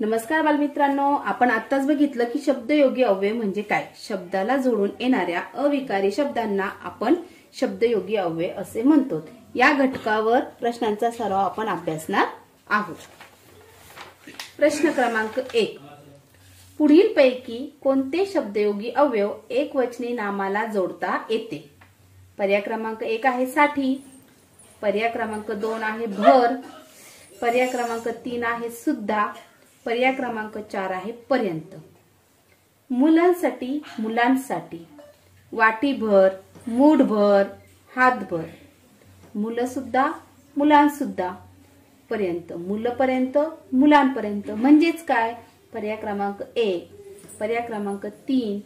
नमस्कार बालमित्रांनो आपण आताच बघितलं की शब्दयोगी अव्यय म्हणजे काय? शब्दाला जोडून येणाऱ्या अविकारी शब्दांना आपण शब्दयोगी अव्यय असे म्हणतो. या घटकावर प्रश्नांचा सराव आपण अभ्यासणार आहोत. प्रश्न क्रमांक एक. पुढील पैकी कोणते शब्दयोगी अवयव एक वचनी नामाला जोडता येते? पर्याय क्रमांक एक आहे साठी पर्याय क्रमांक दोन आहे भर पर्याय क्रमांक तीन आहे सुद्धा पर्याय क्रमांक चार आहे पर्यंत. मुलांसाठी मुलांसाठी. वाटीभर मूठभर हातभर. मुलं सुद्धा मुलांसुद्धा. पर्यंत. मुलंपर्यंत मुलांपर्यंत. म्हणजेच काय? पर्याय क्रमांक एक पर्याय क्रमांक तीन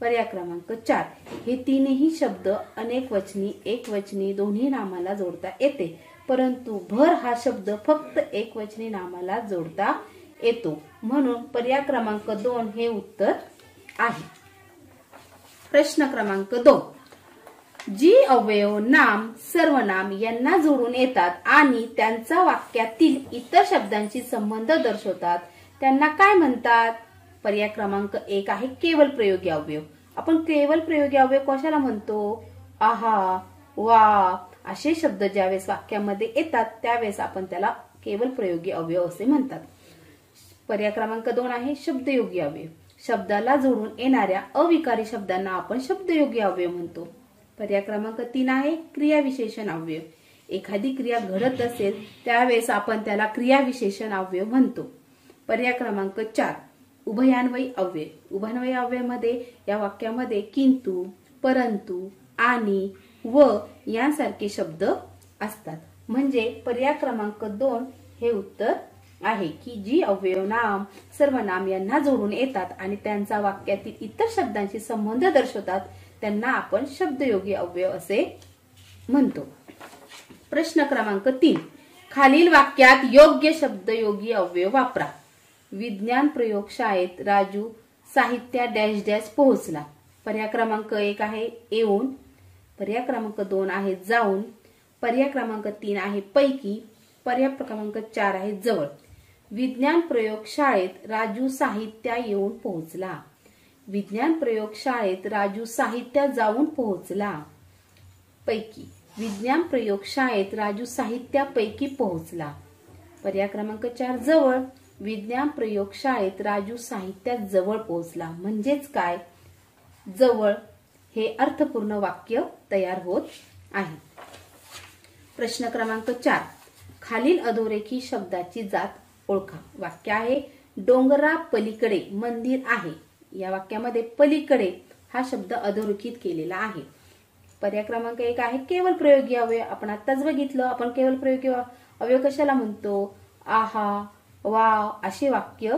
पर्याय क्रमांक चार. हे तीनही शब्द अनेक वचनी एक वचनी दोन्ही नामाला जोडता येते. परंतु भर हा शब्द फक्त एक वचनी नामाला जोडता येतो. म्हणून पर्याय क्रमांक दोन हे उत्तर आहे. प्रश्न क्रमांक दोन. जी अवयव नाम सर्वनाम यांना जोडून येतात आणि त्यांचा वाक्यातील इतर शब्दांशी संबंध दर्शवतात त्यांना काय म्हणतात? पर्याय क्रमांक एक आहे केवल प्रयोगी अवयव. आपण केवल प्रयोगी अवयव कशाला म्हणतो? आहा वा असे शब्द ज्यावेळेस वाक्यामध्ये येतात त्यावेळेस आपण त्याला केवल प्रयोगी अवयव असे म्हणतात. पर्याय क्रमांक दोन आहे शब्दयोगी अवयव. शब्दाला जोडून येणाऱ्या अविकारी शब्दांना आपण शब्दयोगी अवयव म्हणतो. पर्याय क्रमांक तीन आहे क्रियाविशेषण अवयव. एखादी क्रिया घडत असेल त्यावेळेस आपण त्याला क्रियाविशेषण अवयव म्हणतो. पर्याय क्रमांक चार उभयान्वयी अव्यय उभयान्वयी अव्ययमध्ये या वाक्यामध्ये किंतु परंतु आणि व यांसारखे शब्द असतात. म्हणजे पर्याय क्रमांक दोन हे उत्तर आहे की जी अवयव नाम सर्वनाम यांना जोडून येतात आणि त्यांचा वाक्यातील इतर शब्दांशी संबंध दर्शवतात त्यांना आपण शब्दयोगी अवयव असे म्हणतो. प्रश्न क्रमांक तीन. खालील वाक्यात योग्य शब्दयोगी अवयव वापरा. विज्ञान प्रयोगशाळेत राजू साहित्या डॅश डॅश पोहोचला. पर्याय क्रमांक एक आहे येऊन. पर्याय क्रमांक दोन आहे जाऊन. पर्याय क्रमांक तीन आहे पैकी. पर्याय क्रमांक चार आहे जवळ. विज्ञान प्रयोगशाळेत राजू साहित्या येऊन पोहोचला. विज्ञान प्रयोगशाळेत राजू साहित्या जाऊन पोहोचला. पैकी विज्ञान प्रयोगशाळेत राजू साहित्यापैकी पोहोचला. पर्याय क्रमांक चार जवळ. विज्ञान प्रयोगशाळेत राजू साहित्यात जवळ पोहोचला. म्हणजेच काय? जवळ हे अर्थपूर्ण वाक्य तयार होत आहे. प्रश्न क्रमांक चार. खालील अधोरेखी शब्दाची जात ओळखा. वाक्य आहे डोंगरा पलीकडे मंदिर आहे. या वाक्यामध्ये पलीकडे हा शब्द अधोरेखित केलेला आहे. पर्याय क्रमांक एक आहे केवळ प्रयोगी अवयव आपण आताच बघितलं आपण केवळ प्रयोगी अवयव कशाला म्हणतो? आहा वा असे वाक्य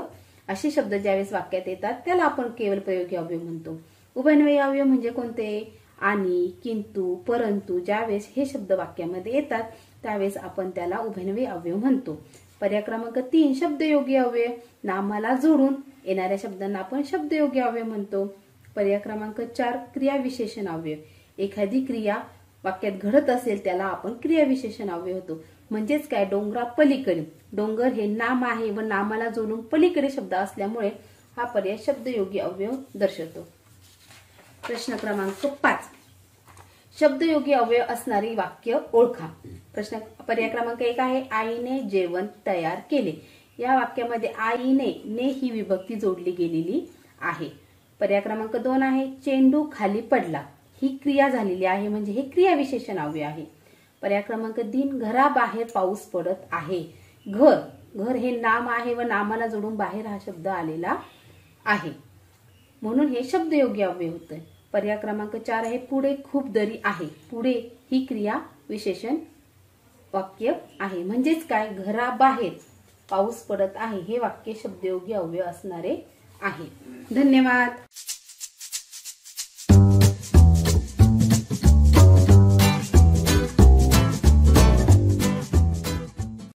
असे शब्द ज्यावेळेस वाक्यात येतात त्याला आपण केवळ प्रयोगी अवयव म्हणतो. उभयन्वयी अवयव म्हणजे कोणते? आणि किंतु परंतु ज्यावेळेस हे शब्द वाक्यामध्ये येतात त्यावेळेस आपण त्याला उभयन्वयी अवयव म्हणतो. पर्याय क्रमांक तीन शब्दयोगी अवयव नामाला जोडून येणाऱ्या शब्दांना आपण शब्दयोगी अवयव म्हणतो. पर्याय क्रमांक चार क्रियाविशेषण अवयव एखादी क्रिया वाक्यात घडत असेल त्याला आपण क्रियाविशेषण अवयव होतो. म्हणजेच काय? डोंगरा पलीकडे. डोंगर हे नाम आहे व नामाला जोडून पलीकडे शब्द असल्यामुळे हा पर्याय शब्दयोगी अवयव दर्शवतो. प्रश्न क्रमांक पाच. शब्दयोगी अवयव असणारी वाक्य ओळखा. प्रश्न पर्याय क्रमांक एक आहे आईने जेवण तयार केले. या वाक्यामध्ये आईने ने ही विभक्ती जोडली गेलेली आहे. पर्याय क्रमांक दोन आहे चेंडू खाली पडला. ही क्रिया झालेली आहे म्हणजे हे क्रियाविशेषण अवयव आहे. पर्याय क्रमांक तीन घराबाहेर पाऊस पडत आहे. घर घर हे नाम आहे व नामाला जोडून बाहेर हा शब्द आलेला आहे. म्हणून हे शब्दयोगी अव्यय होतं. पर्याय क्रमांक चार आहे पुढे खूप दरी आहे. पुढे ही क्रिया विशेषण वाक्य आहे. म्हणजेच काय? घराबाहेर पाऊस पडत आहे हे वाक्य शब्दयोगी अव्यय असणारे आहे. धन्यवाद.